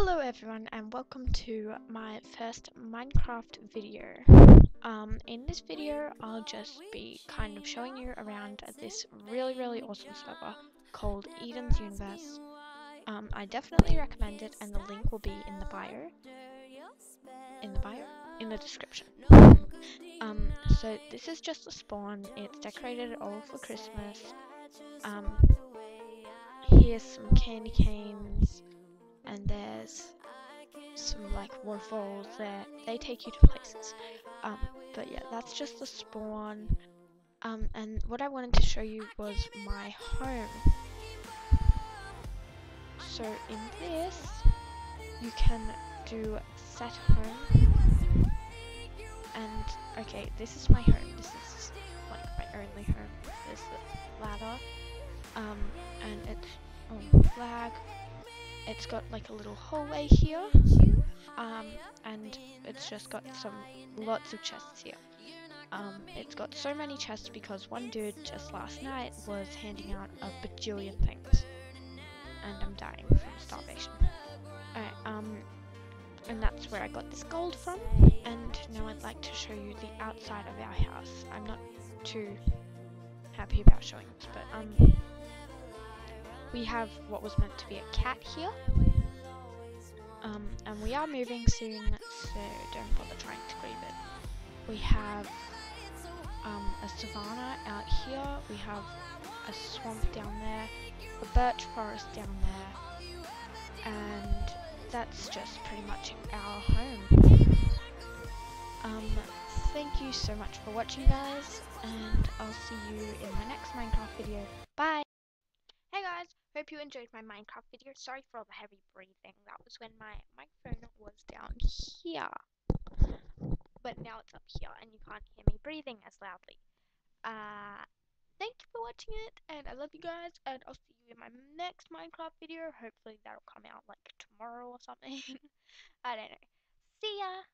Hello everyone and welcome to my first Minecraft video. Um, in this video I'll just be kind of showing you around this really really awesome server called Eden's Universe. Um, I definitely recommend it and the link will be in the bio. In the bio? In the description. Um, so this is just a spawn, it's decorated all for Christmas. Um, here's some candy canes there's some like waterfalls there. They take you to places. Um, but yeah, that's just the spawn. Um, and what I wanted to show you was my home. So in this, you can do set home. And okay, this is my home. This is like my only home. There's the ladder. Um, and it's oh, flag, it's got like a little hallway here um, and it's just got some lots of chests here. Um, it's got so many chests because one dude just last night was handing out a bajillion things and I'm dying from starvation. Alright, um, and that's where I got this gold from and now I'd like to show you the outside of our house. I'm not too happy about showing this but um we have what was meant to be a cat here. Um, and we are moving soon, so don't bother trying to grieve it. We have um, a savanna out here, we have a swamp down there, a birch forest down there, and that's just pretty much our home. Um, thank you so much for watching guys, and I'll see you in my next Minecraft video. Hope you enjoyed my Minecraft video. Sorry for all the heavy breathing. That was when my microphone was down here. But now it's up here and you can't hear me breathing as loudly. Uh, thank you for watching it and I love you guys and I'll see you in my next Minecraft video. Hopefully that'll come out like tomorrow or something. I don't know. See ya!